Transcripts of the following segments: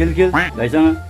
gel gel. Dayısana.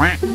Quack.